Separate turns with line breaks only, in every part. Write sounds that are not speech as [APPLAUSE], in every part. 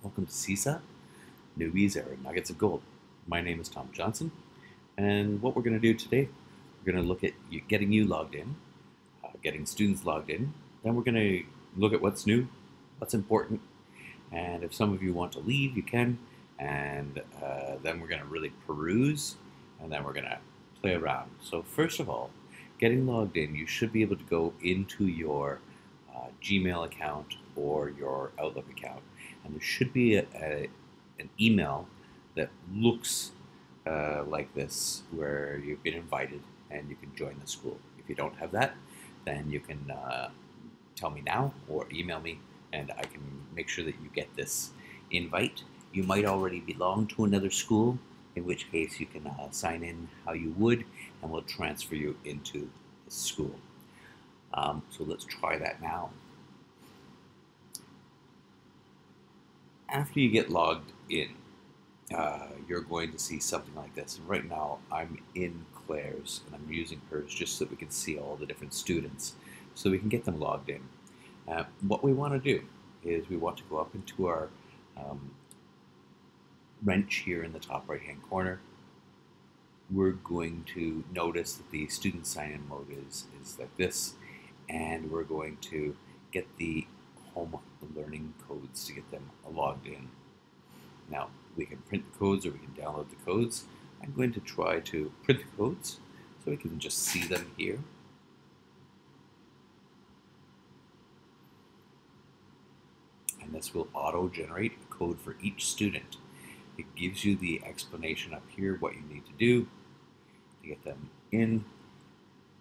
Welcome to Seesaw, Newbies are Nuggets of Gold. My name is Tom Johnson, and what we're going to do today, we're going to look at getting you logged in, uh, getting students logged in, then we're going to look at what's new, what's important, and if some of you want to leave, you can, and uh, then we're going to really peruse, and then we're going to play around. So first of all, getting logged in, you should be able to go into your uh, Gmail account or your Outlook account, and there should be a, a, an email that looks uh, like this, where you've been invited and you can join the school. If you don't have that, then you can uh, tell me now or email me, and I can make sure that you get this invite. You might already belong to another school, in which case you can uh, sign in how you would, and we'll transfer you into the school. Um, so let's try that now. After you get logged in, uh, you're going to see something like this. And right now, I'm in Claire's, and I'm using hers just so we can see all the different students, so we can get them logged in. Uh, what we want to do is we want to go up into our um, wrench here in the top right hand corner. We're going to notice that the student sign-in mode is, is like this, and we're going to get the home learning codes to get them logged in. Now, we can print the codes or we can download the codes. I'm going to try to print the codes so we can just see them here. And this will auto-generate a code for each student. It gives you the explanation up here, what you need to do to get them in,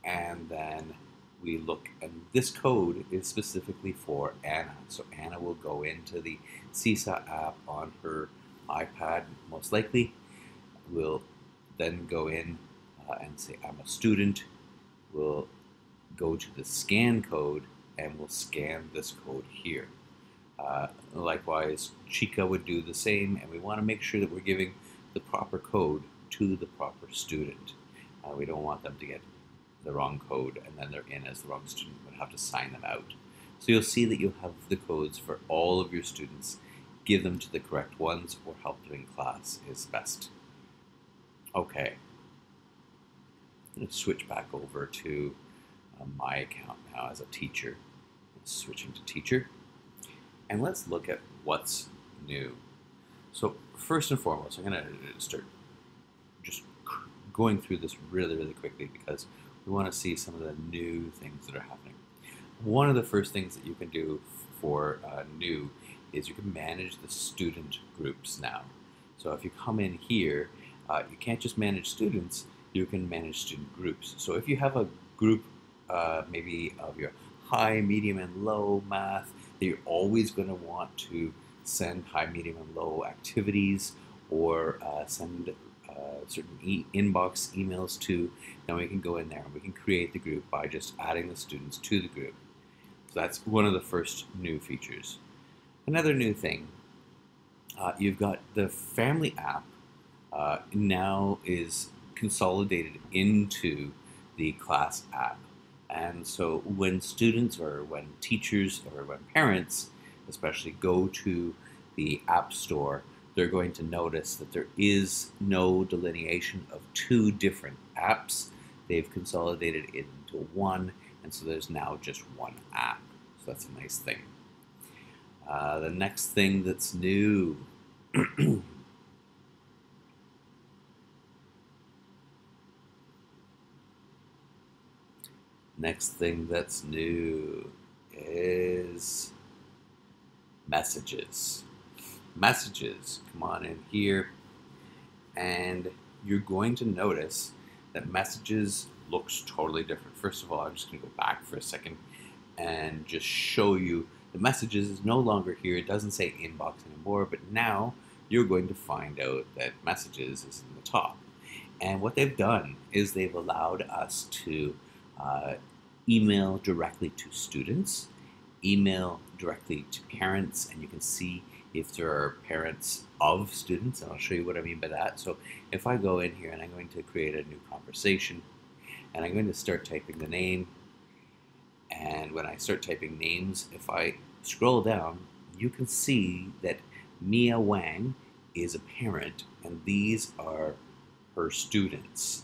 and then we look, and this code is specifically for Anna. So Anna will go into the Seesaw app on her iPad, most likely. We'll then go in uh, and say, I'm a student. We'll go to the scan code and we'll scan this code here. Uh, likewise, Chica would do the same, and we want to make sure that we're giving the proper code to the proper student. Uh, we don't want them to get the wrong code and then they're in as the wrong student would have to sign them out. So you'll see that you have the codes for all of your students. Give them to the correct ones or help them in class is best. Okay. I'm going to switch back over to uh, my account now as a teacher. Switching to teacher. And let's look at what's new. So first and foremost, I'm going to start just going through this really, really quickly because we want to see some of the new things that are happening. One of the first things that you can do for uh, new is you can manage the student groups now. So if you come in here, uh, you can't just manage students, you can manage student groups. So if you have a group uh, maybe of your high, medium, and low math that you're always going to want to send high, medium, and low activities or uh, send uh, certain e inbox emails to, then we can go in there and we can create the group by just adding the students to the group. So that's one of the first new features. Another new thing, uh, you've got the family app uh, now is consolidated into the class app. And so when students or when teachers or when parents especially go to the app store, they're going to notice that there is no delineation of two different apps. They've consolidated it into one, and so there's now just one app. So that's a nice thing. Uh, the next thing that's new. [CLEARS THROAT] next thing that's new is messages messages. Come on in here. And you're going to notice that messages looks totally different. First of all, I'm just going to go back for a second and just show you the messages is no longer here. It doesn't say inbox anymore, but now you're going to find out that messages is in the top. And what they've done is they've allowed us to uh, email directly to students, email directly to parents, and you can see if there are parents of students, and I'll show you what I mean by that. So if I go in here and I'm going to create a new conversation, and I'm going to start typing the name, and when I start typing names, if I scroll down, you can see that Mia Wang is a parent, and these are her students.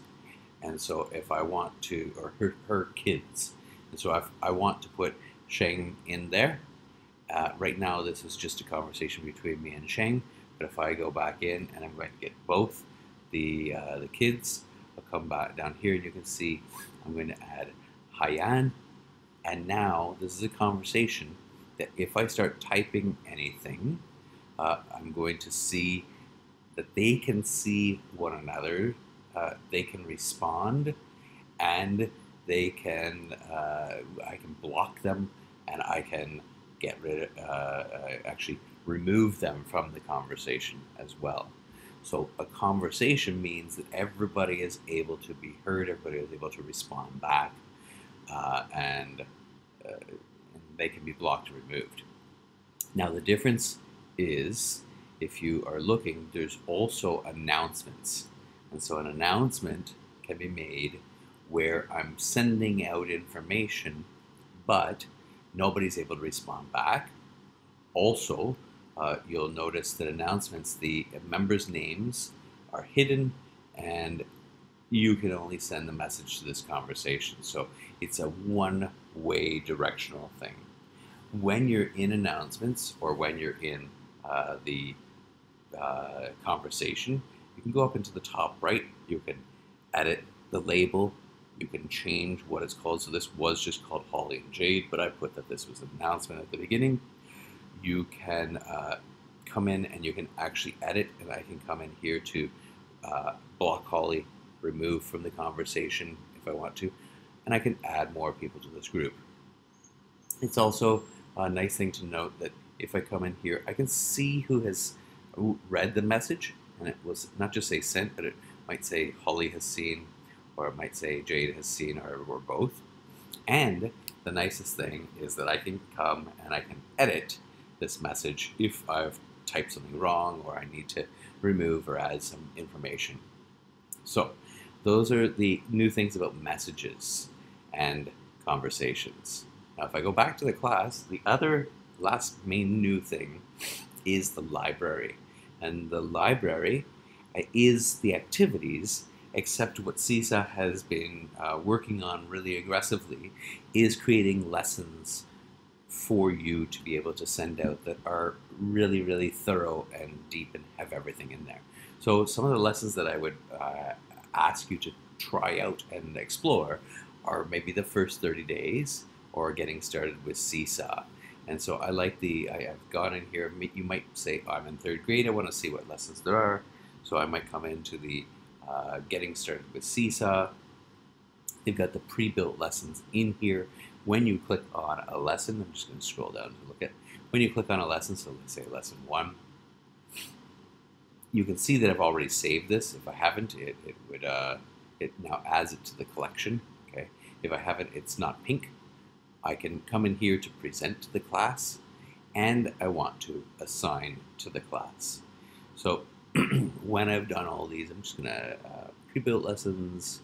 And so if I want to, or her, her kids, and so if I want to put Sheng in there, uh, right now this is just a conversation between me and Sheng, but if I go back in and I'm going to get both the, uh, the kids, I'll come back down here and you can see I'm going to add Haiyan. And now this is a conversation that if I start typing anything, uh, I'm going to see that they can see one another, uh, they can respond, and they can, uh, I can block them, and I can get rid of, uh, uh, actually remove them from the conversation as well. So a conversation means that everybody is able to be heard, everybody is able to respond back, uh, and, uh, they can be blocked or removed. Now the difference is if you are looking, there's also announcements. And so an announcement can be made where I'm sending out information, but nobody's able to respond back. Also, uh, you'll notice that announcements, the members' names are hidden and you can only send the message to this conversation. So it's a one way directional thing. When you're in announcements or when you're in uh, the uh, conversation, you can go up into the top right. You can edit the label. You can change what it's called. So this was just called Holly and Jade, but I put that this was an announcement at the beginning. You can uh, come in and you can actually edit, and I can come in here to uh, block Holly, remove from the conversation if I want to, and I can add more people to this group. It's also a nice thing to note that if I come in here, I can see who has read the message, and it was not just say sent, but it might say Holly has seen, or it might say Jade has seen, or, or both. And the nicest thing is that I can come and I can edit this message if I've typed something wrong or I need to remove or add some information. So those are the new things about messages and conversations. Now if I go back to the class, the other last main new thing is the library. And the library is the activities, except what Seesaw has been uh, working on really aggressively is creating lessons for you to be able to send out that are really, really thorough and deep and have everything in there. So some of the lessons that I would uh, ask you to try out and explore are maybe the first 30 days or getting started with Seesaw. And so I like the, I, have gone in here, you might say, oh, I'm in third grade, I want to see what lessons there are. So I might come into the uh, getting started with Seesaw. They've got the pre-built lessons in here. When you click on a lesson, I'm just going to scroll down to look at, when you click on a lesson, so let's say lesson one, you can see that I've already saved this. If I haven't, it, it would, uh, it now adds it to the collection. Okay. If I haven't, it's not pink. I can come in here to present to the class and I want to assign to the class. So [CLEARS THROAT] when I've done all these, I'm just going to uh, pre-built lessons,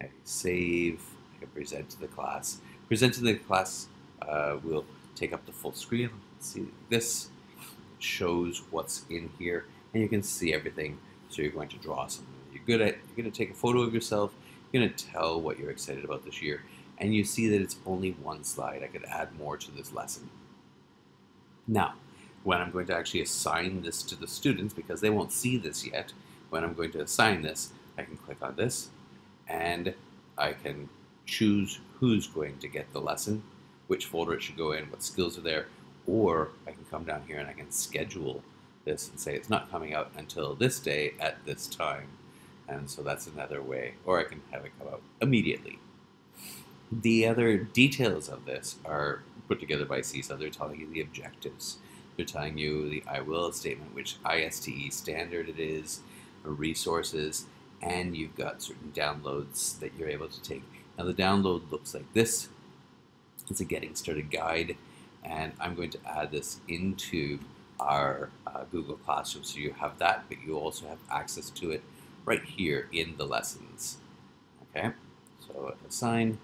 I save, I present to the class. Present to the class uh, will take up the full screen. See this shows what's in here and you can see everything. So you're going to draw something you're good at. You're going to take a photo of yourself. You're going to tell what you're excited about this year and you see that it's only one slide. I could add more to this lesson. Now, when I'm going to actually assign this to the students, because they won't see this yet, when I'm going to assign this, I can click on this, and I can choose who's going to get the lesson, which folder it should go in, what skills are there, or I can come down here and I can schedule this and say it's not coming out until this day at this time. And so that's another way, or I can have it come out immediately. The other details of this are put together by Seesaw. They're telling you the objectives. They're telling you the I will statement, which ISTE standard it is, resources, and you've got certain downloads that you're able to take. Now the download looks like this. It's a getting started guide, and I'm going to add this into our uh, Google Classroom. So you have that, but you also have access to it right here in the lessons. Okay, so assign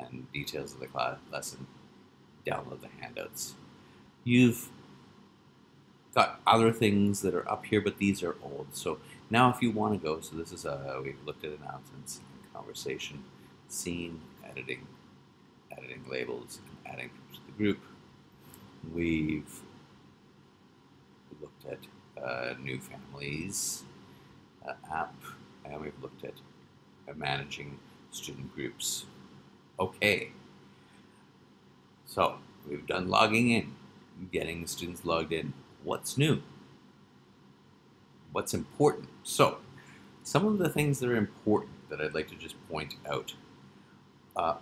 and details of the class lesson, download the handouts. You've got other things that are up here, but these are old. So now if you want to go, so this is, a, we've looked at announcements, conversation, scene, editing, editing labels, and adding to the group. We've looked at uh, new families uh, app, and we've looked at uh, managing student groups. Okay, so we've done logging in, getting students logged in. What's new? What's important? So, some of the things that are important that I'd like to just point out. Uh,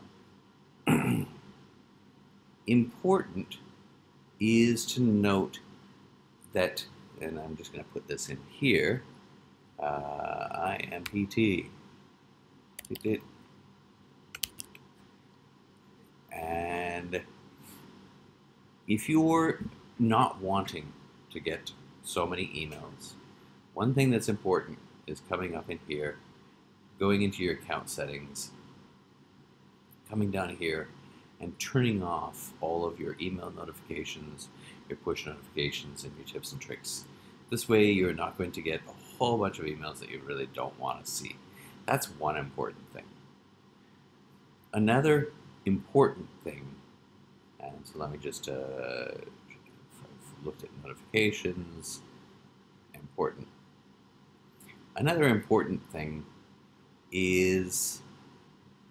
[CLEARS THROAT] important is to note that, and I'm just going to put this in here, uh, IMPT. It did. And if you're not wanting to get so many emails, one thing that's important is coming up in here, going into your account settings, coming down here, and turning off all of your email notifications, your push notifications, and your tips and tricks. This way, you're not going to get a whole bunch of emails that you really don't want to see. That's one important thing. Another important thing, and so let me just uh, looked at notifications. Important. Another important thing is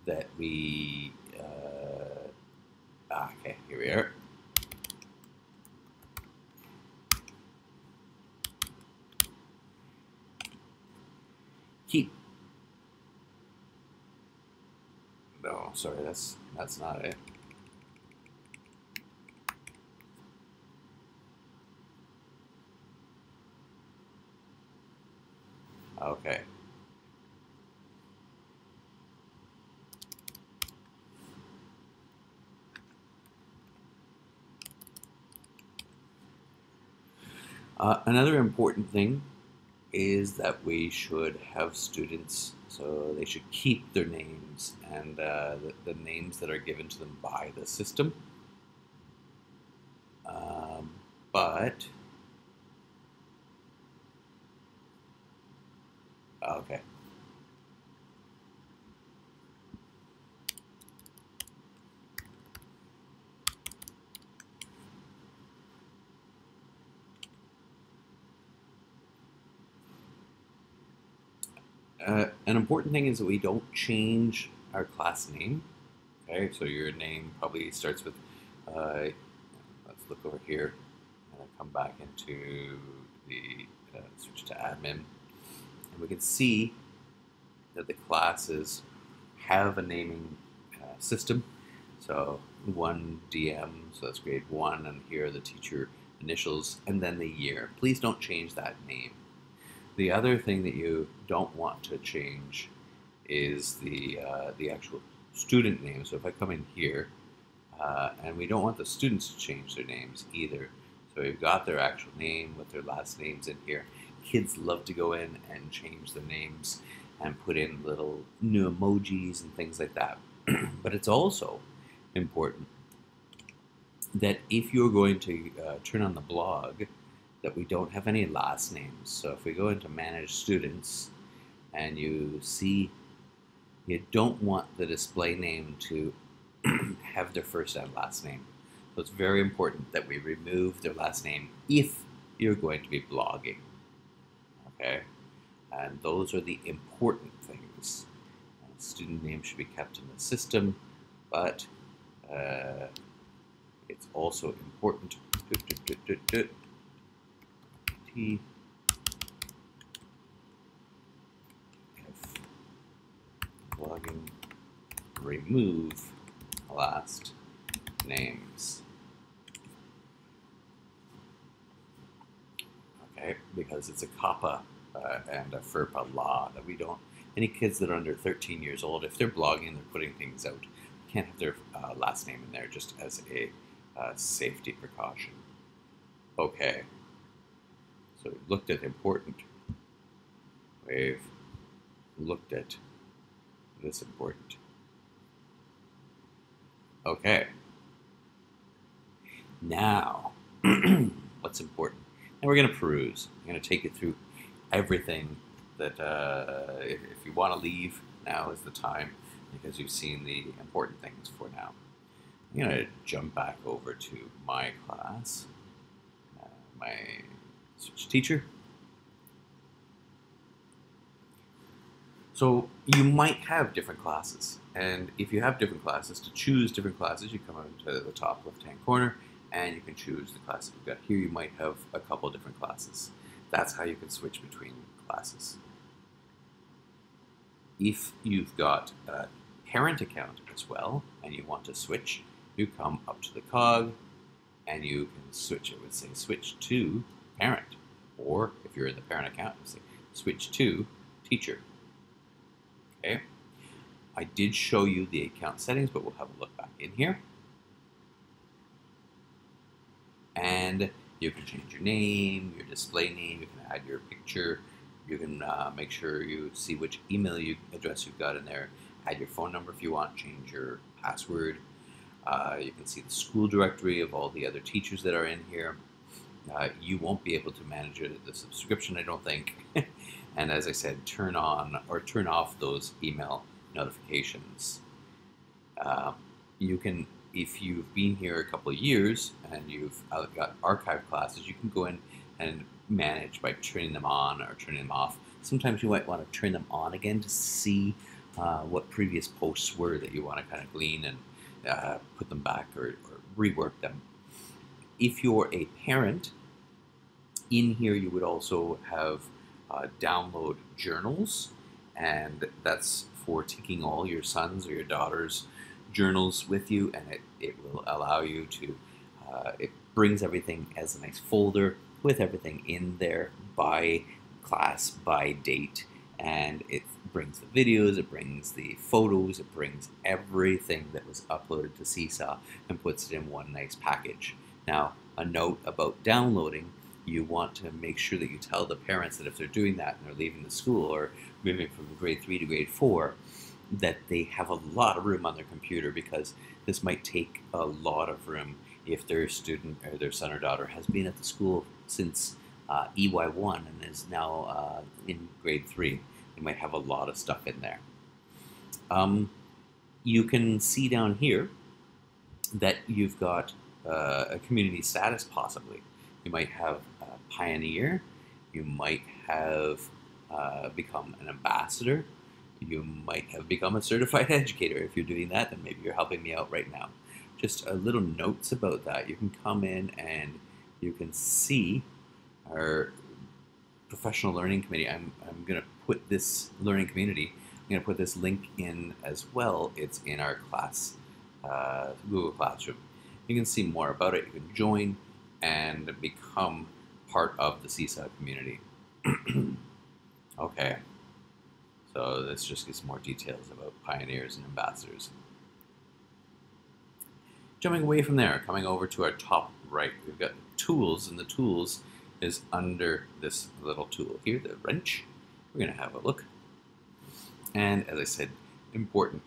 that we uh, ah, okay here we are keep no sorry that's that's not it okay Uh, another important thing is that we should have students, so they should keep their names and uh, the, the, names that are given to them by the system. Um, but, okay. Uh, an important thing is that we don't change our class name. Okay, so your name probably starts with, uh, let's look over here, and come back into the, uh, switch to admin, and we can see that the classes have a naming uh, system. So one DM, so that's grade one, and here are the teacher initials, and then the year. Please don't change that name. The other thing that you don't want to change is the, uh, the actual student name. So if I come in here, uh, and we don't want the students to change their names either. So we've got their actual name with their last names in here. Kids love to go in and change their names and put in little new emojis and things like that. [CLEARS THROAT] but it's also important that if you're going to uh, turn on the blog, that we don't have any last names. So if we go into manage students and you see you don't want the display name to [CLEARS THROAT] have their first and last name. So it's very important that we remove their last name if you're going to be blogging. Okay? And those are the important things. Uh, student name should be kept in the system, but uh, it's also important If logging remove last names. Okay, because it's a COPPA uh, and a FERPA law that we don't, any kids that are under 13 years old, if they're blogging they're putting things out, can't have their uh, last name in there just as a uh, safety precaution. Okay. So we've looked at important. We've looked at this important. Okay. Now, [CLEARS THROAT] what's important? And we're going to peruse. I'm going to take you through everything that uh, if, if you want to leave, now is the time because you've seen the important things for now. I'm going to jump back over to my class, uh, my switch teacher. So you might have different classes. And if you have different classes, to choose different classes, you come into the top left-hand corner and you can choose the class that you've got. Here you might have a couple different classes. That's how you can switch between classes. If you've got a parent account as well and you want to switch, you come up to the cog and you can switch. It would say switch to parent. Or if you're in the parent account, switch to teacher. Okay. I did show you the account settings, but we'll have a look back in here. And you can change your name, your display name, you can add your picture, you can uh, make sure you see which email you, address you've got in there, add your phone number if you want, change your password. Uh, you can see the school directory of all the other teachers that are in here. Uh, you won't be able to manage the subscription, I don't think. [LAUGHS] and as I said, turn on or turn off those email notifications. Uh, you can, if you've been here a couple of years and you've uh, got archive classes, you can go in and manage by turning them on or turning them off. Sometimes you might want to turn them on again to see uh, what previous posts were that you want to kind of glean and uh, put them back or, or rework them. If you're a parent, in here you would also have uh, download journals, and that's for taking all your sons or your daughters' journals with you, and it, it will allow you to, uh, it brings everything as a nice folder with everything in there by class, by date, and it brings the videos, it brings the photos, it brings everything that was uploaded to Seesaw and puts it in one nice package. Now, a note about downloading, you want to make sure that you tell the parents that if they're doing that and they're leaving the school or moving from grade 3 to grade 4, that they have a lot of room on their computer because this might take a lot of room if their student or their son or daughter has been at the school since uh, EY1 and is now uh, in grade 3. They might have a lot of stuff in there. Um, you can see down here that you've got uh, a community status possibly. You might have a pioneer, you might have uh, become an ambassador, you might have become a certified [LAUGHS] educator. If you're doing that, then maybe you're helping me out right now. Just a little notes about that. You can come in and you can see our professional learning committee. I'm, I'm going to put this learning community, I'm going to put this link in as well. It's in our class, uh, Google Classroom. You can see more about it. You can join and become part of the Seesaw community. [CLEARS THROAT] okay. So this just gives more details about pioneers and ambassadors. Jumping away from there, coming over to our top right, we've got tools, and the tools is under this little tool here, the wrench. We're going to have a look. And as I said, important,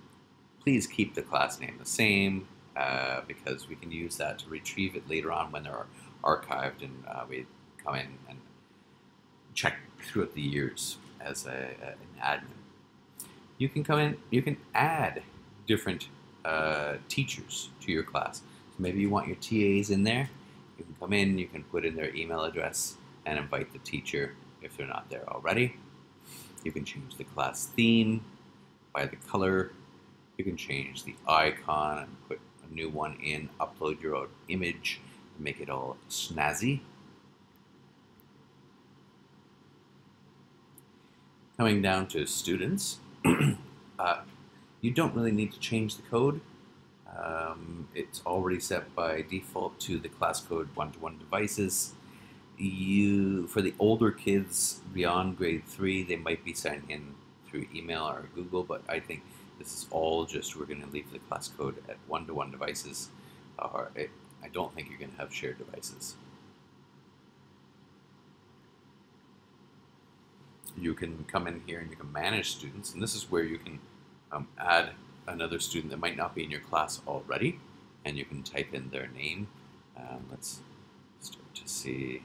please keep the class name the same uh, because we can use that to retrieve it later on when they're archived and uh, we come in and check throughout the years as a, a, an admin. You can come in, you can add different uh, teachers to your class. So maybe you want your TAs in there. You can come in, you can put in their email address and invite the teacher if they're not there already. You can change the class theme by the color. You can change the icon and put a new one in, upload your own image, make it all snazzy. Coming down to students, [CLEARS THROAT] uh, you don't really need to change the code. Um, it's already set by default to the class code one-to-one -one devices. You, for the older kids beyond grade three, they might be signed in through email or Google, but I think this is all just we're going to leave the class code at one-to-one -one devices. Or it, I don't think you're going to have shared devices. you can come in here and you can manage students, and this is where you can um, add another student that might not be in your class already, and you can type in their name. Um, let's start to see.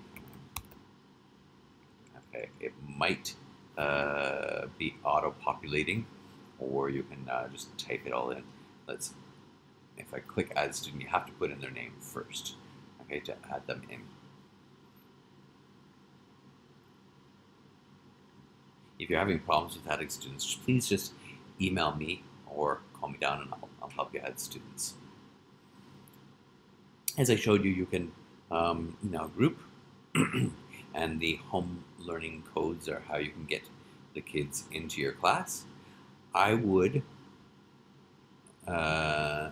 Okay, it might uh, be auto-populating, or you can uh, just type it all in. Let's. If I click Add Student, you have to put in their name first. Okay, to add them in. If you're having problems with adding students, please just email me or call me down and I'll, I'll help you add students. As I showed you, you can um, now group [CLEARS THROAT] and the home learning codes are how you can get the kids into your class. I would uh,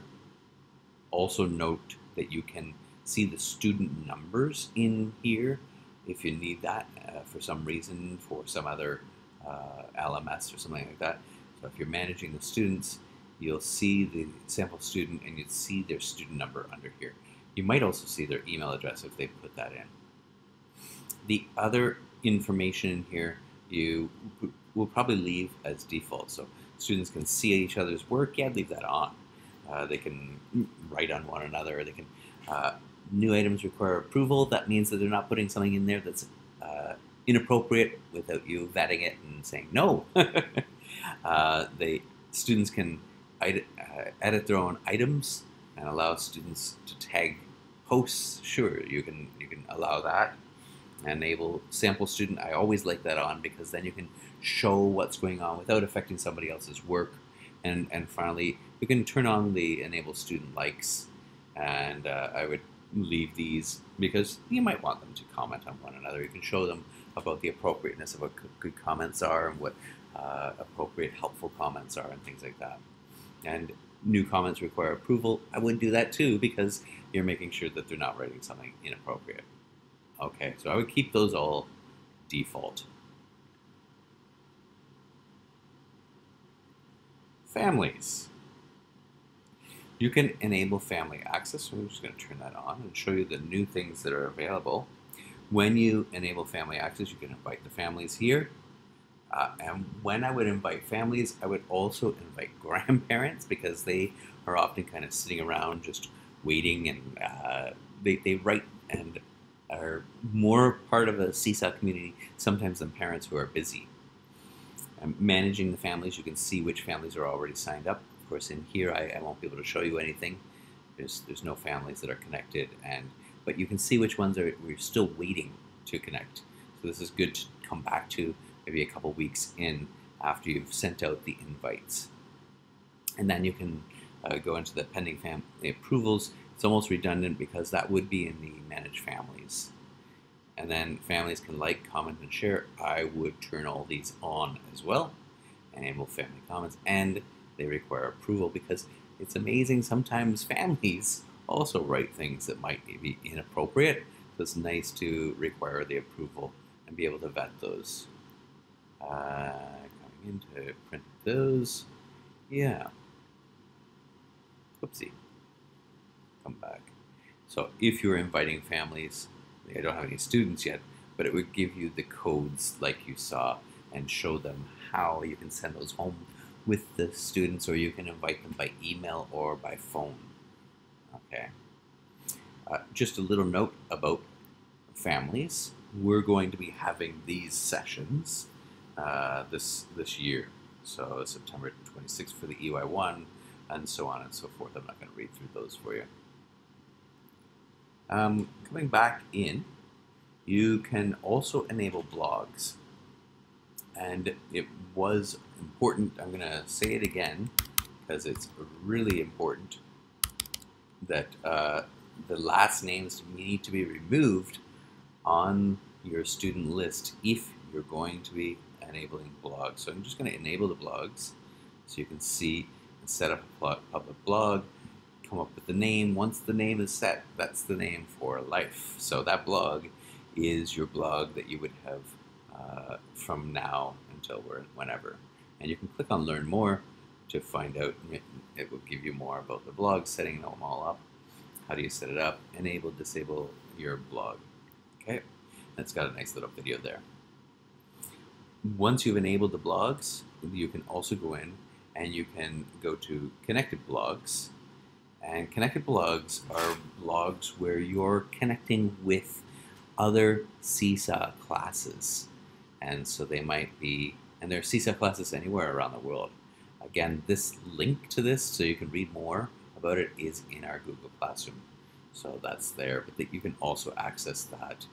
also note that you can see the student numbers in here if you need that uh, for some reason, for some other uh, LMS or something like that. So if you're managing the students, you'll see the sample student and you'd see their student number under here. You might also see their email address if they put that in. The other information in here you will probably leave as default. So students can see each other's work. Yeah, leave that on. Uh, they can write on one another. They can uh, new items require approval. That means that they're not putting something in there that's uh, inappropriate without you vetting it and saying no. [LAUGHS] uh, they students can edit, uh, edit their own items and allow students to tag posts. Sure, you can you can allow that. Enable sample student. I always like that on because then you can show what's going on without affecting somebody else's work. And and finally, you can turn on the enable student likes. And uh, I would leave these because you might want them to comment on one another. You can show them about the appropriateness of what good comments are and what uh, appropriate helpful comments are and things like that. And new comments require approval. I wouldn't do that too because you're making sure that they're not writing something inappropriate. Okay, so I would keep those all default. Families. You can enable family access. So I'm just going to turn that on and show you the new things that are available. When you enable family access, you can invite the families here. Uh, and when I would invite families, I would also invite [LAUGHS] grandparents because they are often kind of sitting around just waiting and uh, they, they write and are more part of a Seesaw community sometimes than parents who are busy. And managing the families, you can see which families are already signed up. Of course, in here, I, I won't be able to show you anything. There's, there's no families that are connected and but you can see which ones are we're still waiting to connect. So this is good to come back to maybe a couple weeks in after you've sent out the invites. And then you can uh, go into the pending family approvals. It's almost redundant because that would be in the manage families. And then families can like, comment, and share. I would turn all these on as well. Enable family comments. And they require approval because it's amazing sometimes families also write things that might be inappropriate. So it's nice to require the approval and be able to vet those. Uh, coming in to print those. Yeah. Oopsie. Come back. So if you're inviting families, I don't have any students yet, but it would give you the codes like you saw and show them how you can send those home with the students or you can invite them by email or by phone. Okay. Uh, just a little note about families. We're going to be having these sessions uh, this this year. So September 26th for the EY1 and so on and so forth. I'm not going to read through those for you. Um, coming back in, you can also enable blogs. And it was important, I'm going to say it again because it's really important that uh, the last names need to be removed on your student list if you're going to be enabling blogs. So I'm just going to enable the blogs so you can see and set up a public blog, come up with the name. Once the name is set, that's the name for life. So that blog is your blog that you would have uh, from now until whenever. And you can click on learn more to find out. It will give you more about the blog, setting them all up. How do you set it up? Enable, disable your blog. Okay, that's got a nice little video there. Once you've enabled the blogs, you can also go in and you can go to connected blogs. And connected blogs are blogs where you're connecting with other Seesaw classes. and so they might be, and there are Seesaw classes anywhere around the world. Again, this link to this, so you can read more about it, is in our Google Classroom. So that's there, but that you can also access that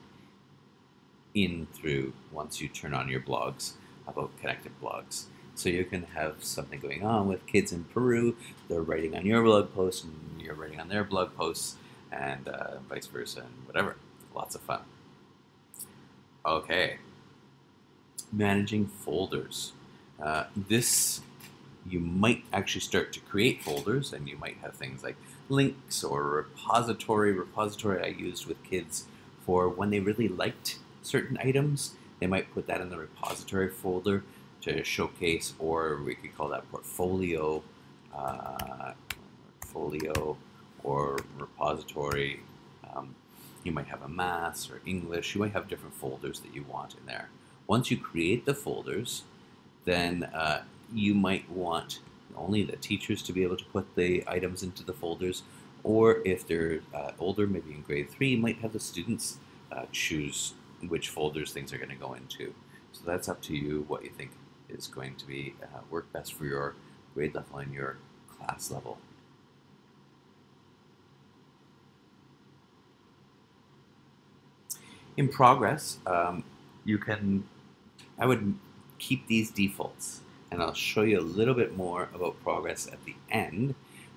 in through once you turn on your blogs about connected blogs. So you can have something going on with kids in Peru. They're writing on your blog post, and you're writing on their blog posts, and uh, vice versa, and whatever. Lots of fun. Okay. Managing folders. Uh, this you might actually start to create folders, and you might have things like links or repository. Repository I used with kids for when they really liked certain items. They might put that in the repository folder to showcase, or we could call that portfolio, uh, portfolio or repository. Um, you might have a math or English. You might have different folders that you want in there. Once you create the folders, then uh, you might want only the teachers to be able to put the items into the folders, or if they're uh, older, maybe in grade three, you might have the students uh, choose which folders things are going to go into. So that's up to you what you think is going to be uh, work best for your grade level and your class level. In progress, um, you can, I would keep these defaults and I'll show you a little bit more about progress at the end,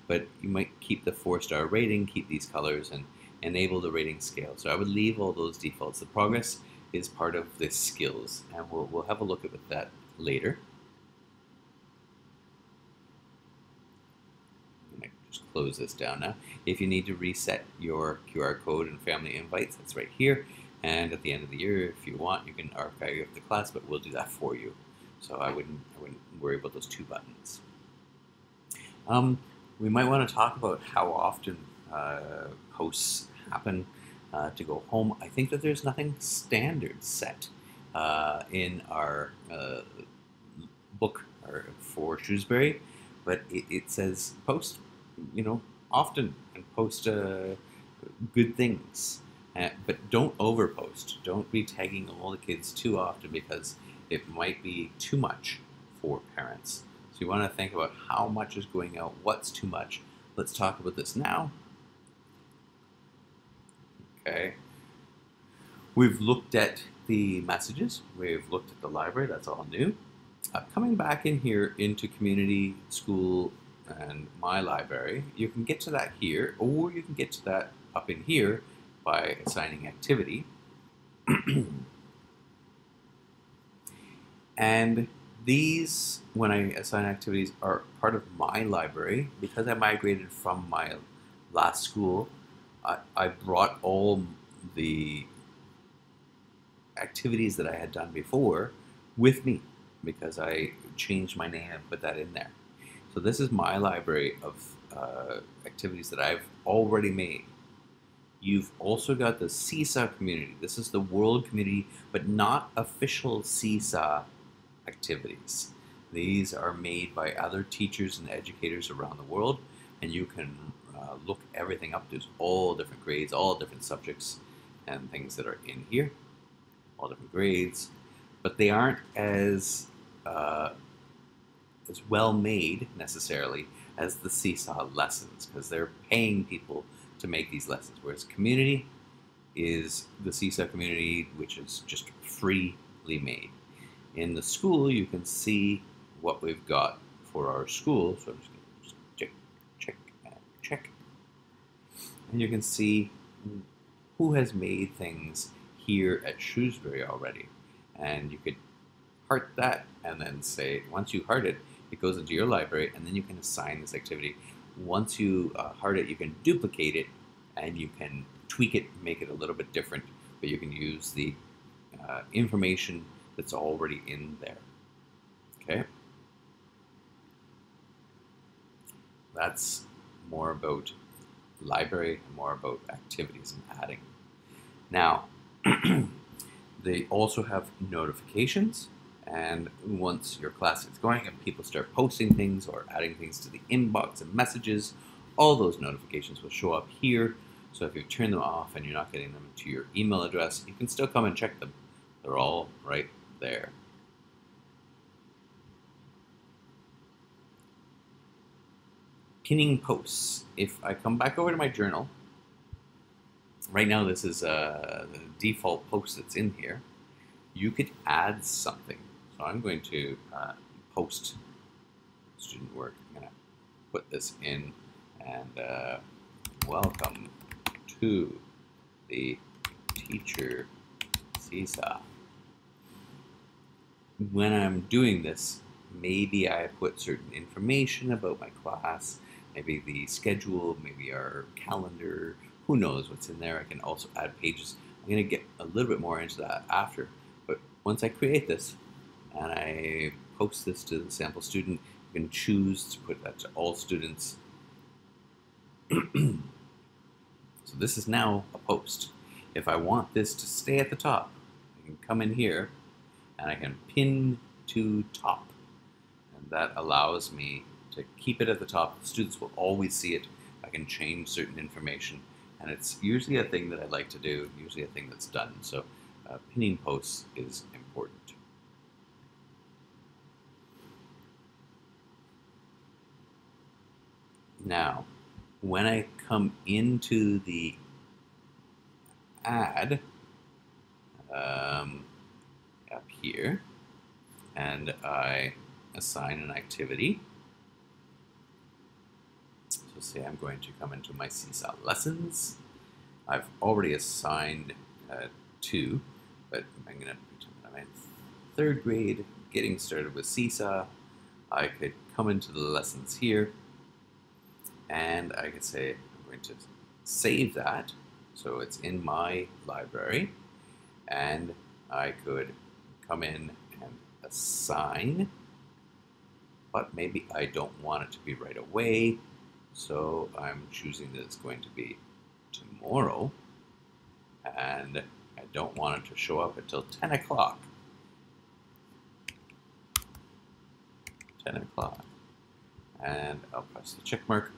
but you might keep the four star rating, keep these colors and enable the rating scale. So I would leave all those defaults. The progress is part of the skills and we'll, we'll have a look at that later. just close this down now. If you need to reset your QR code and family invites, that's right here. And at the end of the year, if you want, you can archive the class, but we'll do that for you. So I wouldn't, I wouldn't worry about those two buttons. Um, we might want to talk about how often uh, posts happen uh, to go home. I think that there's nothing standard set uh, in our uh, book or for Shrewsbury, but it, it, says post, you know, often and post uh, good things. Uh, but don't overpost. Don't be tagging all the kids too often because it might be too much for parents. So you want to think about how much is going out, what's too much. Let's talk about this now. Okay. We've looked at the messages. We've looked at the library. That's all new. Uh, coming back in here into community, school, and my library, you can get to that here, or you can get to that up in here by assigning activity. [CLEARS THROAT] and these, when I assign activities, are part of my library. Because I migrated from my last school, I, I brought all the activities that I had done before with me because I changed my name and put that in there. So this is my library of uh, activities that I've already made. You've also got the Seesaw community. This is the world community, but not official Seesaw activities. These are made by other teachers and educators around the world, and you can uh, look everything up. There's all different grades, all different subjects, and things that are in here, all different grades, but they aren't as uh, as well made necessarily as the Seesaw lessons because they're paying people to make these lessons. Whereas community is the Seesaw community, which is just freely made. In the school, you can see what we've got for our school. So I'm just going to check, check, check. And you can see who has made things here at Shrewsbury already. And you could heart that and then say, once you heart it, it goes into your library and then you can assign this activity once you uh, heart it, you can duplicate it and you can tweak it, make it a little bit different, but you can use the uh, information that's already in there. Okay? That's more about library, more about activities and adding. Now, [CLEARS THROAT] they also have notifications and once your class is going and people start posting things or adding things to the inbox and messages, all those notifications will show up here. So if you turn them off and you're not getting them to your email address, you can still come and check them. They're all right there. Pinning posts. If I come back over to my journal, right now this is uh, the default post that's in here. You could add something. I'm going to uh, post student work. I'm going to put this in and uh, welcome to the teacher seesaw. When I'm doing this, maybe I put certain information about my class, maybe the schedule, maybe our calendar, who knows what's in there. I can also add pages. I'm going to get a little bit more into that after. But once I create this and I post this to the sample student, you can choose to put that to all students. [CLEARS THROAT] so this is now a post. If I want this to stay at the top, I can come in here and I can pin to top. And that allows me to keep it at the top. The students will always see it. I can change certain information. And it's usually a thing that I like to do, usually a thing that's done. So uh, pinning posts is important. Now, when I come into the add um, up here, and I assign an activity. So say I'm going to come into my Seesaw lessons. I've already assigned uh, two, but I'm going to pretend I'm in third grade, getting started with Seesaw. I could come into the lessons here, and I could say I'm going to save that. So it's in my library. And I could come in and assign but maybe I don't want it to be right away. So I'm choosing that it's going to be tomorrow. And I don't want it to show up until 10 o'clock. 10 o'clock. And I'll press the check mark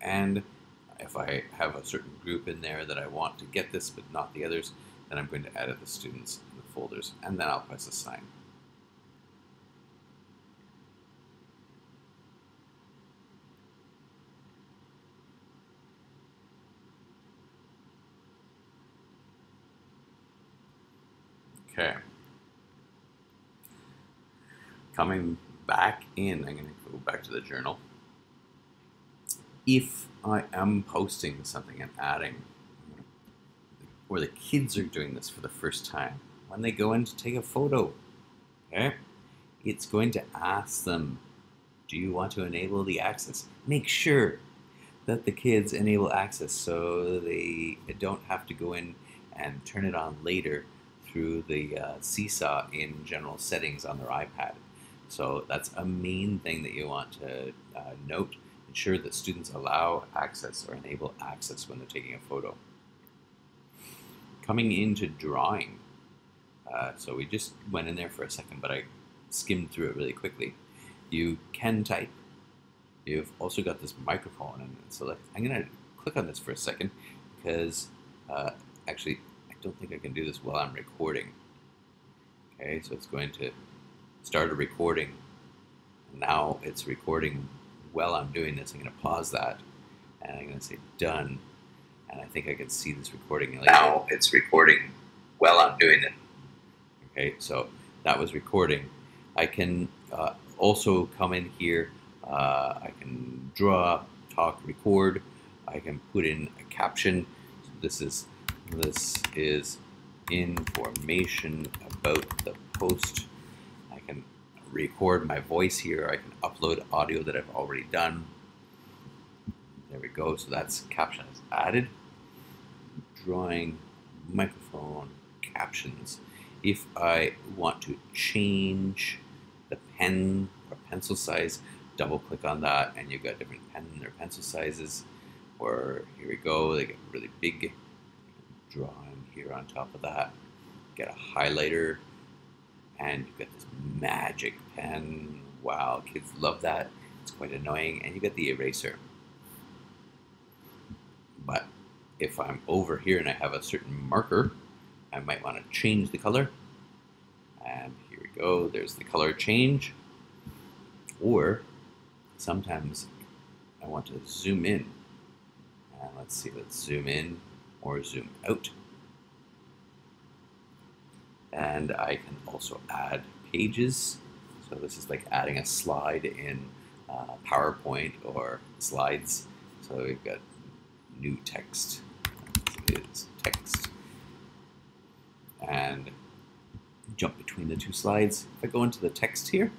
and if I have a certain group in there that I want to get this but not the others, then I'm going to edit the students in the folders, and then I'll press assign. Okay. Coming back in, I'm going to go back to the journal if I am posting something and adding, or the kids are doing this for the first time, when they go in to take a photo, okay, it's going to ask them, do you want to enable the access? Make sure that the kids enable access so they don't have to go in and turn it on later through the uh, seesaw in general settings on their iPad. So that's a main thing that you want to uh, note ensure that students allow access or enable access when they're taking a photo. Coming into drawing, uh, so we just went in there for a second, but I skimmed through it really quickly. You can type. You've also got this microphone, and so I'm going to click on this for a second because uh, actually I don't think I can do this while I'm recording. Okay, so it's going to start a recording. Now it's recording while I'm doing this, I'm going to pause that and I'm going to say done. And I think I can see this recording later.
Now it's recording while I'm doing it.
Okay, so that was recording. I can uh, also come in here. Uh, I can draw, talk, record. I can put in a caption. So this is this is information about the post record my voice here. I can upload audio that I've already done. There we go. So that's caption is added. Drawing, microphone, captions. If I want to change the pen or pencil size, double click on that and you've got different pen or pencil sizes. Or here we go, they get really big. Drawing here on top of that. Get a highlighter and you've got this magic pen. Wow, kids love that. It's quite annoying. And you've got the eraser. But if I'm over here and I have a certain marker, I might want to change the color. And here we go. There's the color change. Or sometimes I want to zoom in. And let's see, let's zoom in or zoom out. And I can also add pages. So this is like adding a slide in uh, PowerPoint or slides. So we've got new text is text and jump between the two slides. If I go into the text here,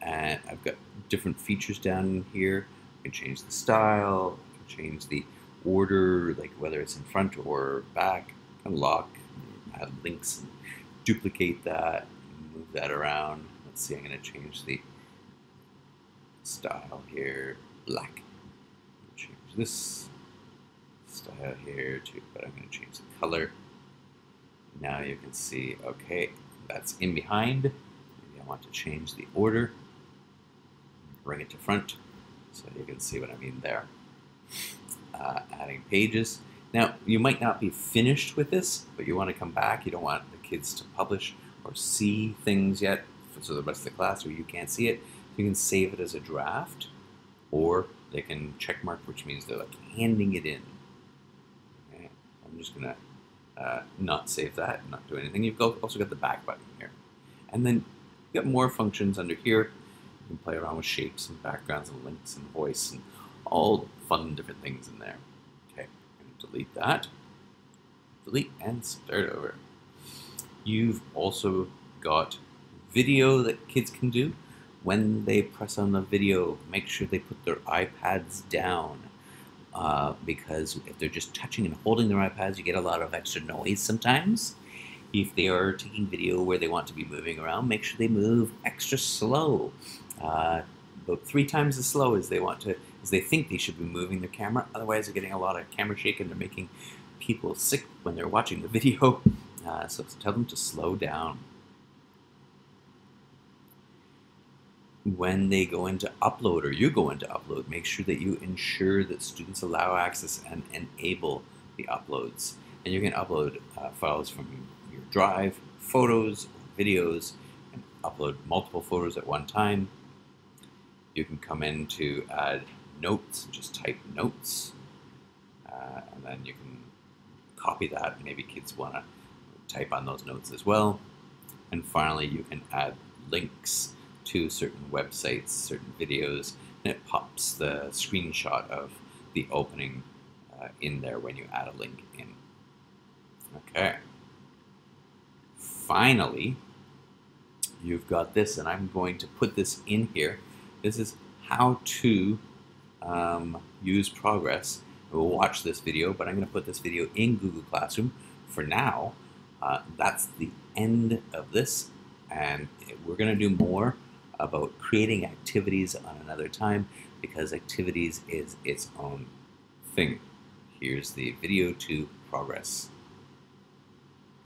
and I've got different features down here. I can change the style, I can change the order, like whether it's in front or back, unlock, add links, and duplicate that, move that around. Let's see, I'm going to change the style here, black. Change this style here too, but I'm going to change the color. Now you can see, okay, that's in behind. Maybe I want to change the order, bring it to front, so you can see what I mean there. Uh, adding pages. Now, you might not be finished with this, but you want to come back. You don't want the kids to publish or see things yet, so the rest of the class, or you can't see it. You can save it as a draft, or they can check mark, which means they're like handing it in. Okay. I'm just gonna uh, not save that, not do anything. You've also got the back button here. And then you've got more functions under here. You can play around with shapes and backgrounds and links and voice and all fun different things in there. Okay, I'm going to delete that. Delete and start over. You've also got video that kids can do. When they press on the video, make sure they put their iPads down uh, because if they're just touching and holding their iPads, you get a lot of extra noise sometimes. If they are taking video where they want to be moving around, make sure they move extra slow, uh, about three times as slow as they want to, as they think they should be moving their camera. Otherwise, they're getting a lot of camera shake and they're making people sick when they're watching the [LAUGHS] video. Uh, so tell them to slow down. when they go into upload or you go into upload, make sure that you ensure that students allow access and enable the uploads. And you can upload uh, files from your drive, photos, videos, and upload multiple photos at one time. You can come in to add notes, and just type notes, uh, and then you can copy that. Maybe kids want to type on those notes as well. And finally, you can add links to certain websites, certain videos, and it pops the screenshot of the opening uh, in there when you add a link in. Okay. Finally, you've got this, and I'm going to put this in here. This is how to um, use Progress. We'll watch this video, but I'm going to put this video in Google Classroom for now. Uh, that's the end of this, and we're going to do more about creating activities on another time because activities is its own thing. Here's the video to progress.